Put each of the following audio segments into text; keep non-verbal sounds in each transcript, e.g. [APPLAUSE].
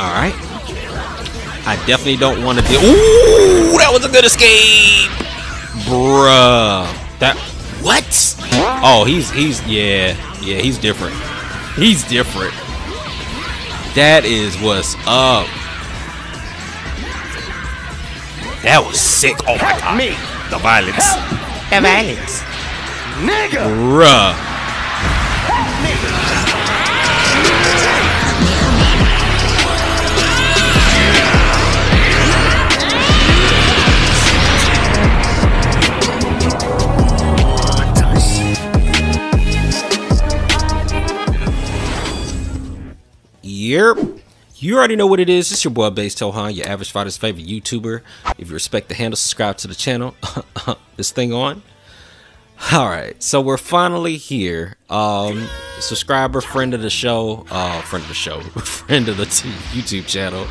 Alright. I definitely don't want to deal. Ooh, that was a good escape! Bruh. That. What? Oh, he's, he's, yeah. Yeah, he's different. He's different. That is what's up. That was sick. Oh my god. Me. The violence. The violence. Nigga. Bruh. You already know what it is. It's your boy Base Tohan, your average fighter's favorite YouTuber. If you respect the handle, subscribe to the channel. [LAUGHS] this thing on. Alright, so we're finally here. Um subscriber, friend of the show, uh friend of the show, [LAUGHS] friend of the YouTube channel,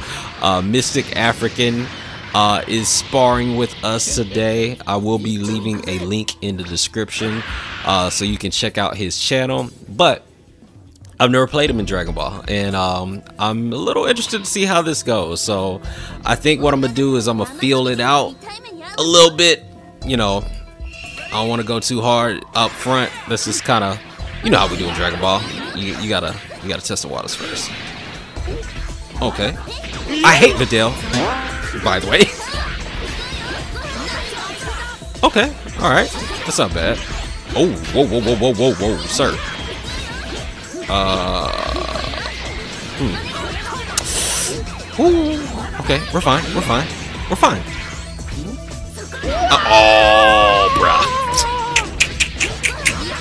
uh MysticAfriken uh is sparring with us today. I will be leaving a link in the description uh so you can check out his channel. But I've never played him in Dragon Ball, and um, I'm a little interested to see how this goes. So, I think what I'm gonna do is I'm gonna feel it out a little bit. You know, I don't want to go too hard up front. This is kind of, you know how we do in Dragon Ball. You, you gotta, you gotta test the waters first. Okay. I hate Videl, by the way. [LAUGHS] okay. All right. That's not bad. Oh, whoa, whoa, whoa, whoa, whoa, whoa, sir. Uh. Hmm. Ooh, okay, we're fine. We're fine. We're fine. Uh, oh, bruh.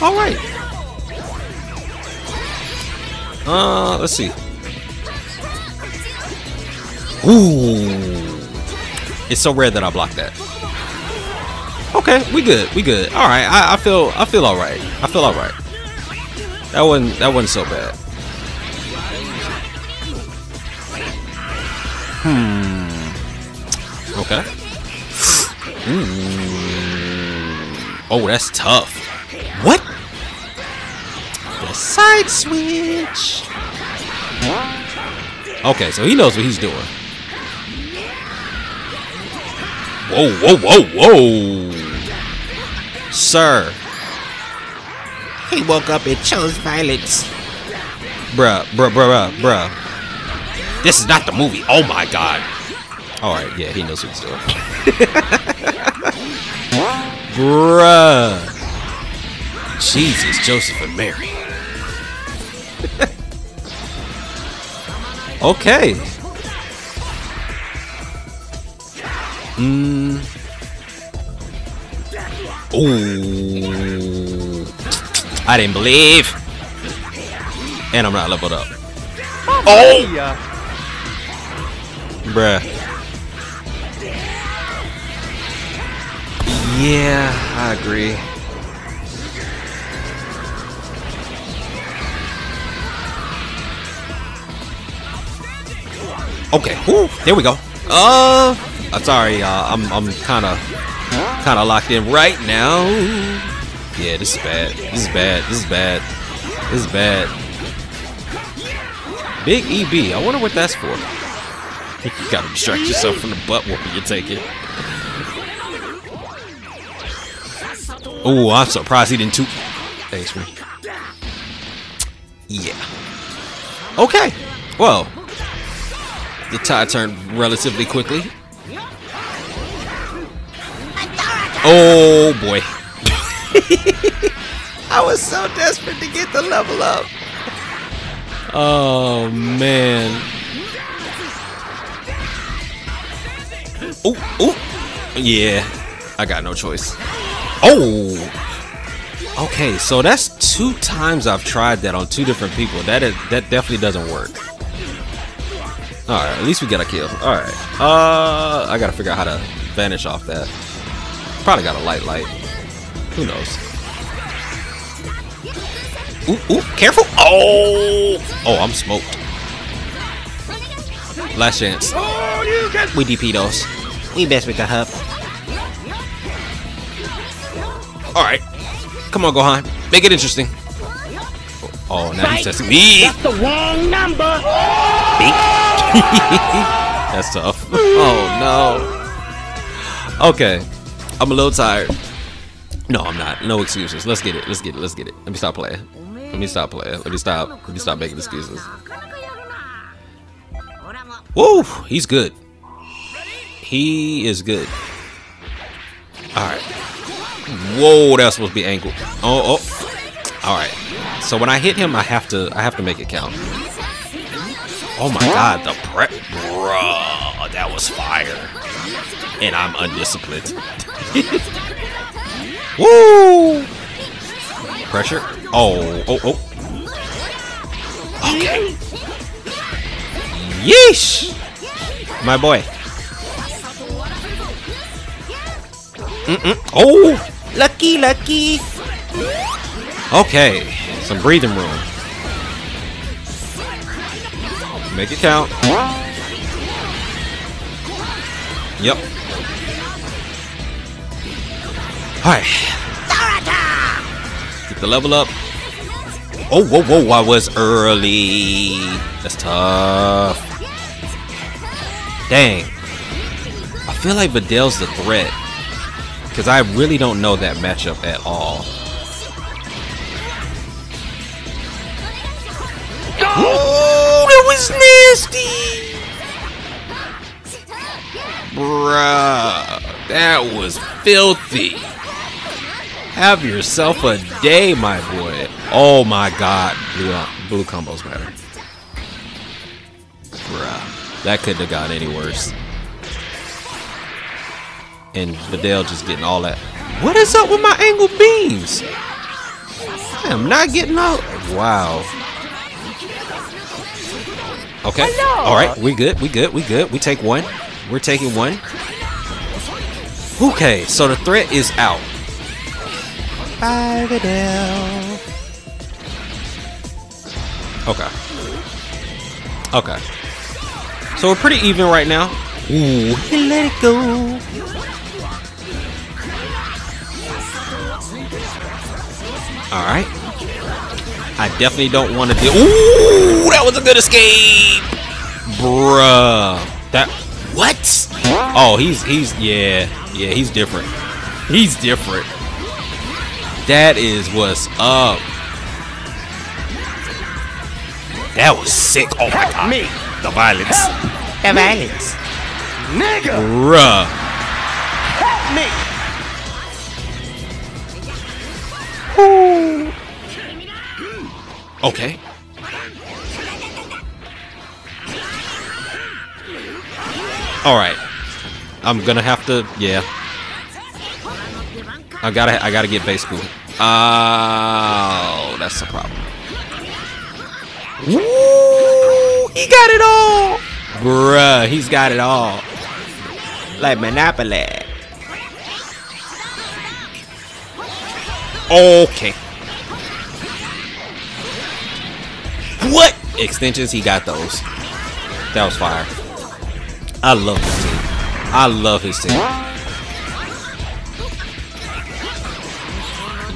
All right. Uh, let's see. Ooh. It's so rare that I block that. Okay, we good. We good. All right. I, I feel. I feel all right. I feel all right. That wasn't that wasn't so bad. Hmm. Okay. Ooh. Oh, that's tough. What? The side switch. Okay, so he knows what he's doing. Whoa, whoa, whoa, whoa. Sir. He woke up and chose violence. Bruh, bruh, bruh, bruh, bruh. This is not the movie. Oh my god. Alright, yeah, he knows what he's doing. [LAUGHS] bruh. Jesus, Joseph and Mary. okay. Mm. Ooh. I didn't believe. And I'm not leveled up. Oh! Bruh. Yeah, I agree. Okay, Woo, there we go. Uh, I'm sorry, uh, I'm I'm kind of kind of locked in right now. Yeah, this is bad. This is bad. This is bad. This is bad. Big EB. I wonder what that's for. [LAUGHS] You gotta distract yourself from the butt whooping you're taking. Oh, I'm surprised he didn't toot. Thanks, me. Yeah. Okay. Well, the tie turned relatively quickly. Oh boy. [LAUGHS] I was so desperate to get the level up. Oh man. Oh, oh. Yeah. I got no choice. Oh. Okay, so that's two times I've tried that on two different people. That is that definitely doesn't work. Alright, at least we got a kill. Alright. Uh I gotta figure out how to vanish off that. Probably got a light light. Who knows? Ooh, ooh, careful! Oh! Oh, I'm smoked. Last chance. We DP those. We best with the hub. Alright. Come on, Gohan. Make it interesting. Oh, oh now he's testing me. That's the wrong number. [LAUGHS] That's tough. Oh no. Okay. I'm a little tired. No, I'm not. No excuses. Let's get it. Let's get it. Let's get it. Let me stop playing. Let me stop playing. Let me stop. Let me stop making excuses. Woo! He's good. He is good. Alright. Whoa, that's supposed to be angled. Oh, oh. Alright. So when I hit him, I have to I have to make it count. Oh my god, the prep bruh, that was fire. And I'm undisciplined. [LAUGHS] Woo! Pressure. Oh, oh, oh. Okay. Yeesh! My boy. Mm-mm. Oh! Lucky, lucky. Okay. Some breathing room. Make it count. Yep. Alright. Get the level up. Oh, whoa, whoa, I was early. That's tough. Dang. I feel like Videl's the threat. Because I really don't know that matchup at all. Oh, that was nasty! Bruh, that was filthy. Have yourself a day, my boy. Oh my god, blue, blue combos matter. Bruh, that couldn't have gone any worse. And Videl just getting all that. What is up with my angle beams? I am not getting out. Wow. Okay. All right. We good. We good. We good. We take one. We're taking one. Okay. So the threat is out. Bye, Videl. Okay. Okay. So we're pretty even right now. Ooh. Let it go. All right. I definitely don't want to deal. Ooh, that was a good escape, bruh. That what? Oh, he's he's yeah yeah he's different. He's different. That is what's up. That was sick. Oh my god. Me, The violence, The violence. nigga, bruh. help me. Okay. All right. I'm gonna have to. Yeah. I gotta. I gotta get base boot. Oh, that's the problem. Woo! He got it all, bruh. He's got it all. Like Monopoly. Okay. What? Extensions, he got those. That was fire. I love his team. I love his team.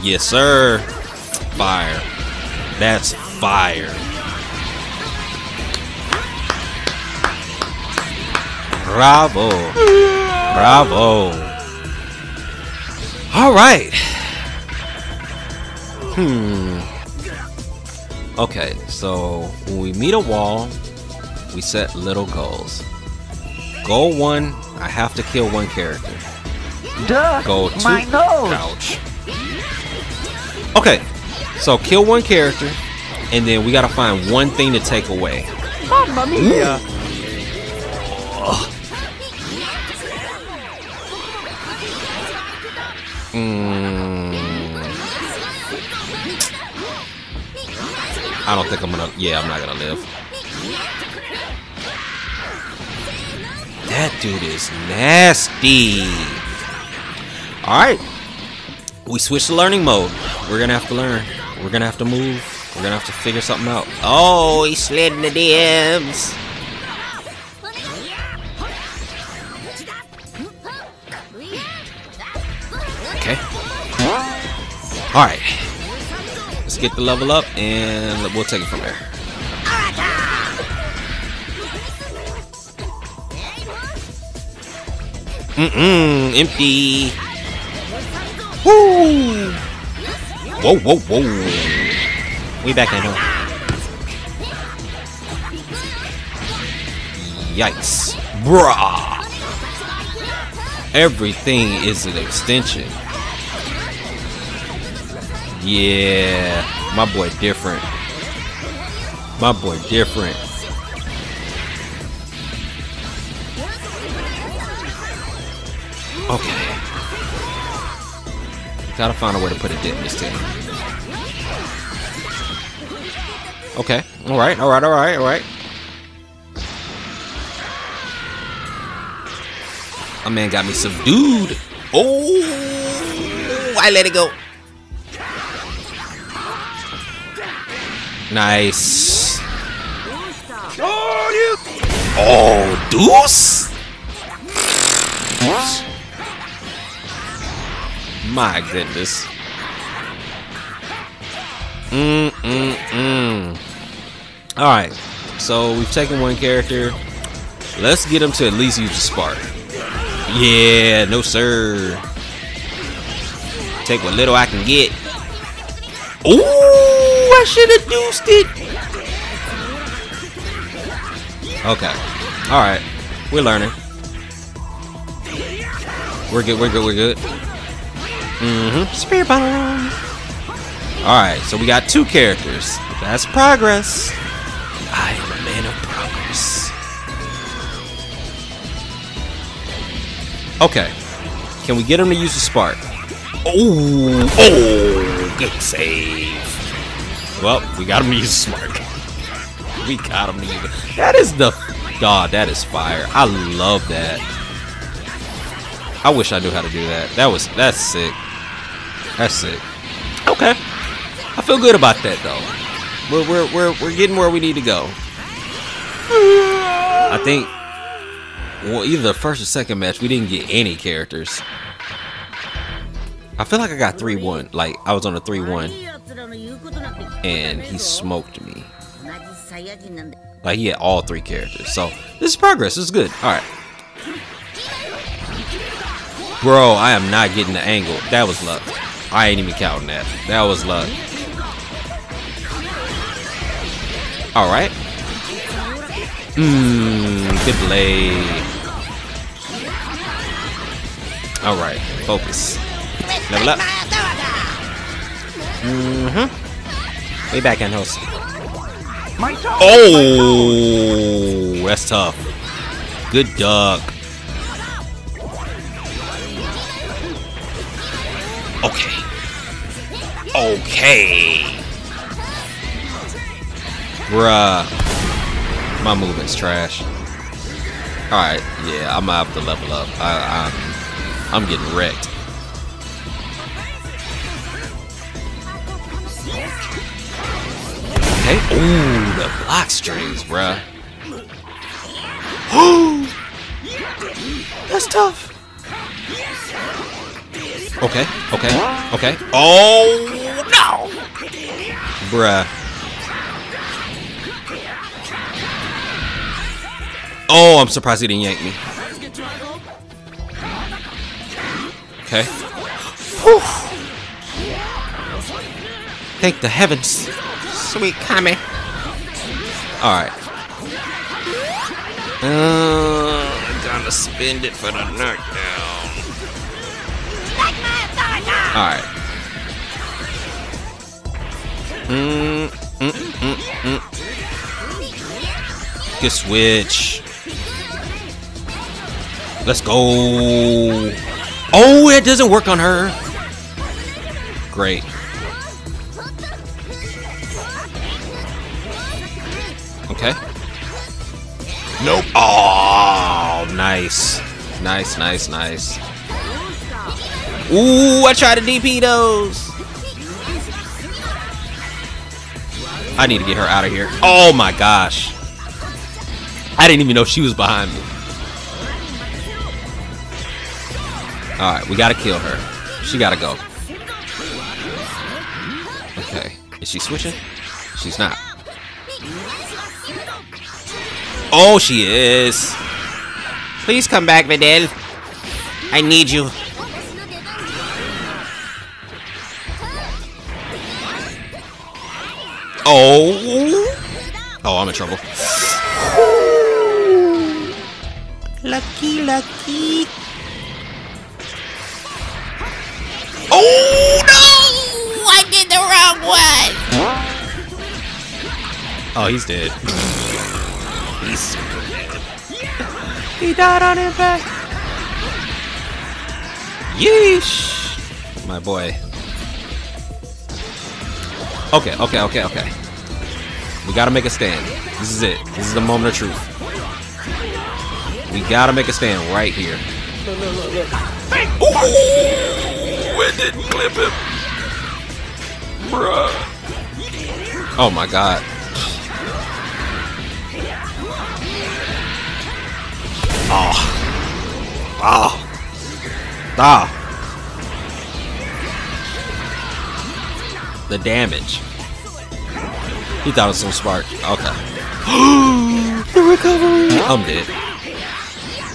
Yes, sir. Fire. That's fire. Bravo. Bravo. All right. Hmm. Okay, so when we meet a wall, we set little goals. Goal one, I have to kill one character. Duh, Goal two, my nose. ouch. Okay, so kill one character, and then we gotta find one thing to take away. Mamma mia. Mm. I don't think I'm gonna. Yeah, I'm not gonna live. That dude is nasty. All right, we switch to learning mode. We're gonna have to learn. We're gonna have to move. We're gonna have to figure something out. Oh, he slid in the DMs. Okay. Alright. Let's get the level up and we'll take it from there. Mm-mm, empty. Woo! Whoa, whoa, whoa. We back in home. Yikes. Bruh. Everything is an extension. Yeah. My boy different. My boy different. Okay. Gotta find a way to put a dent in this thing. Okay. Alright, alright, alright, alright. My man got me subdued. Oh, I let it go. Nice. Oh, deuce. My goodness. Mm mm mm. All right. So we've taken one character. Let's get him to at least use the spark. Yeah, no sir. Take what little I can get. Ooh, I should have deuced it. Okay. Alright. We're learning. We're good, we're good, we're good. Mm-hmm. Alright, so we got two characters. That's progress. I am a man of progress. Okay. Can we get him to use the spark? Oh, oh, good save. Well, we got him to use spark. We got him to use it. That is the God, that is fire. I love that. I wish I knew how to do that. That was that's sick. That's sick. Okay. I feel good about that though. We're we're we're we're getting where we need to go. I think well, either the first or second match, we didn't get any characters. I feel like I got 3-1. Like, I was on a 3-1. And he smoked me. Like, he had all three characters. So, this is progress. This is good. Alright. Bro, I am not getting the angle. That was luck. I ain't even counting that. That was luck. Alright. Mmm, good play. Alright, focus. Level up. Mm-hmm. Way back in host. Oh, that's tough. Good duck. Okay. Okay. Bruh. My movement's trash. Alright, yeah, I'm gonna have to level up. I, I'm, I'm getting wrecked. Okay. Ooh, the block strings, bruh. Ooh! [GASPS] That's tough. Okay, okay, okay. Oh, no! Bruh. Oh, I'm surprised he didn't yank me. Okay. Whew. Thank the heavens. Sweet Kami. Alright. Uh, gonna spend it for the knockdown. Alright. Mm, mm, mm, mm. Good switch. Let's go. Oh, it doesn't work on her. Great. Okay. Nope. Oh, nice. Nice, nice, nice. Ooh, I tried to DP those. I need to get her out of here. Oh my gosh. I didn't even know she was behind me. Alright, we gotta kill her. She gotta go. Okay. Is she switching? She's not. Oh, she is. Please come back, Videl. I need you. Oh. Oh, I'm in trouble. Lucky, lucky. Oh no! I did the wrong one. Oh, he's dead. He's dead. He died on impact. Yeesh. My boy. Okay, okay, okay, okay. We gotta make a stand. This is it. This is the moment of truth. We gotta make a stand right here. Ooh, it didn't clip him. Bruh. Oh my god. Oh. Oh. Ah. The damage. He thought it was some spark. Okay. [GASPS] the recovery. I'm dead.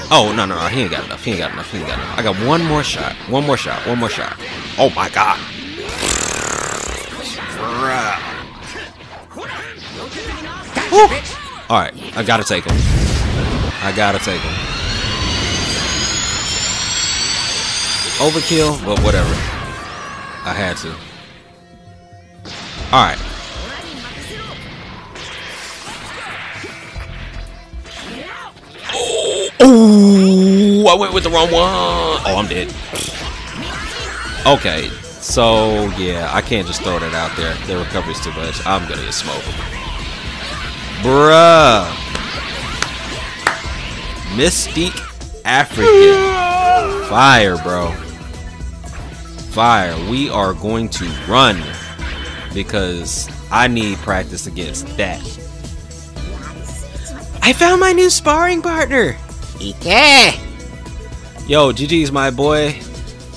Oh no no no! He ain't got enough. He ain't got enough. He ain't got enough. I got one more shot. One more shot. One more shot. Oh my god. All right, I gotta take him. I gotta take him. Overkill, but whatever. I had to. All right. Oh, I went with the wrong one. Oh, I'm dead. Okay, so yeah, I can't just throw that out there. Their recovery's too much. I'm gonna get smoked. Bruh. Mystique African. Fire, bro. Fire. We are going to run because I need practice against that. I found my new sparring partner. Ike. Yo, GG's my boy.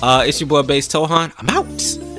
Uh, it's your boy Base Tohan. I'm out.